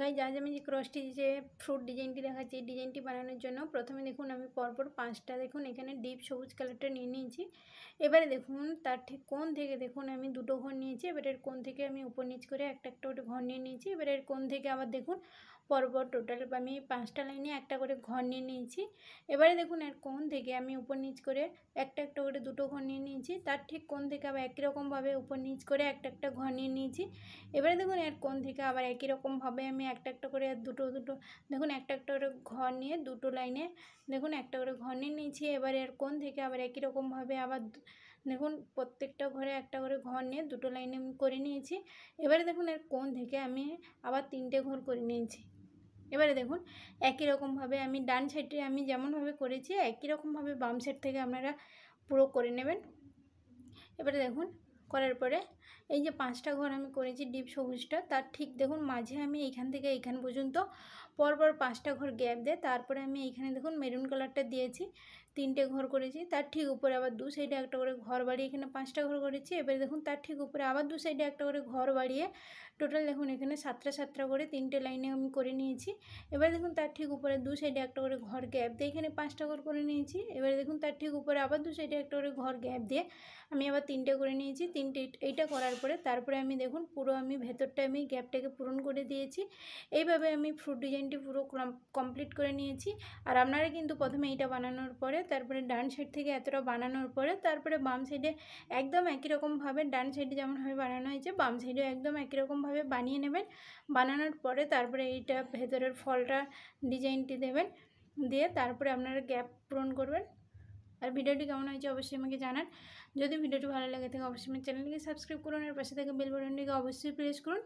Guys আজ আমি যে ক্রসটি যে ফ্রুট ডিজাইনটি দেখাচ্ছি, এই ডিজাইনটি বানানোর জন্য প্রথমে দেখুন আমি পরপর পাঁচটা দেখুন এখানে ডিপ সবুজ কালারটা নিয়ে নিয়েছি। এবারে দেখুন তার ঠিক কোন থেকে দেখুন আমি দুটো ঘর নিয়েছি, এবারে কোন থেকে আমি উপর নিচ করে একটা একটা করে ঘর নিয়ে নিয়েছি, এবারে এর কোন থেকে আবার দেখুন পরপর টোটাল আমি পাঁচটা লাইনে একটা করে ঘর নিয়ে নিয়েছি। এবারে দেখুন এর কোন থেকে আমি উপর নিচ করে একটা একটা করে দুটো ঘর নিয়ে নিয়েছি, তার ঠিক কোন থেকে আবার একই রকমভাবে উপর নিচ করে একটা একটা ঘর নিয়ে নিয়েছি। এবারে দেখুন এর কোন থেকে আবার একই রকমভাবে আমি একটা একটা করে আর দুটো দুটো, দেখুন একটা একটা করে ঘর নিয়ে দুটো লাইনে, দেখুন একটা করে ঘর নিয়ে নিয়েছি, এবারে আর কোন থেকে আবার একই রকমভাবে আবার দেখুন প্রত্যেকটা ঘরে একটা করে ঘর নিয়ে দুটো লাইনে আমি করে নিয়েছি, এবারে দেখুন এর কোন থেকে আমি আবার তিনটে ঘর করে নিয়েছি। এবারে দেখুন একই রকমভাবে আমি ডান সাইডে আমি যেমনভাবে করেছি, একই রকমভাবে বাম সাইড থেকে আপনারা পুরো করে নেবেন। এবারে দেখুন করার পরে এই যে পাঁচটা ঘর আমি করেছি ডিপ সবুজটা, তার ঠিক দেখুন মাঝে আমি এইখান থেকে এইখান পর্যন্ত পরপর পাঁচটা ঘর গ্যাপ দিয়ে। তারপরে আমি এইখানে দেখুন মেরুন কালারটা দিয়েছি। তিনটে ঘর করেছি, তার ঠিক উপরে আবার দু সাইডে একটা করে ঘর বাড়িয়ে এখানে পাঁচটা ঘর করেছি। এবারে দেখুন, তার ঠিক উপরে আবার দু সাইডে একটা করে ঘর বাড়িয়ে টোটাল দেখুন, এখানে সাতটা সাতটা করে তিনটে লাইনে আমি করে নিয়েছি। এবার দেখুন, তার ঠিক উপরে দু সাইডে একটা করে ঘর গ্যাপ দিয়ে এখানে পাঁচটা ঘর করে নিয়েছি। এবারে দেখুন, তার ঠিক উপরে আবার দু সাইডে একটা করে ঘর গ্যাপ দিয়ে আমি আবার তিনটে করে নিয়েছি। তিনটে, এইটা করার পরে তারপরে আমি দেখুন, পুরো আমি ভেতরটা আমি গ্যাপটাকে পূরণ করে দিয়েছি। এইভাবে আমি ফ্রুট ডিজাইনটি পুরো কমপ্লিট করে নিয়েছি। আর আপনারা কিন্তু প্রথমে এইটা বানানোর পরে তারপরে ডান সাইড থেকে এতটা বানানোর পরে তারপরে বাম সাইডে একদম একই রকমভাবে ডান সাইডে যেমনভাবে বানানো হয়েছে, বাম সাইডেও একদম একই রকমভাবে বানিয়ে নেবেন। বানানোর পরে তারপরে এইটা ভেতরের ফলটা ডিজাইনটি দেবেন। দিয়ে তারপরে আপনারা গ্যাপ পূরণ করবেন। আর ভিডিওটি কেমন হয়েছে অবশ্যই আমাকে জানান। যদি ভিডিওটি ভালো লাগে থাকে অবশ্যই আমার চ্যানেলটিকে সাবস্ক্রাইব করুন আর পাশে থেকে বেল বাটনটিকে অবশ্যই প্রেস করুন।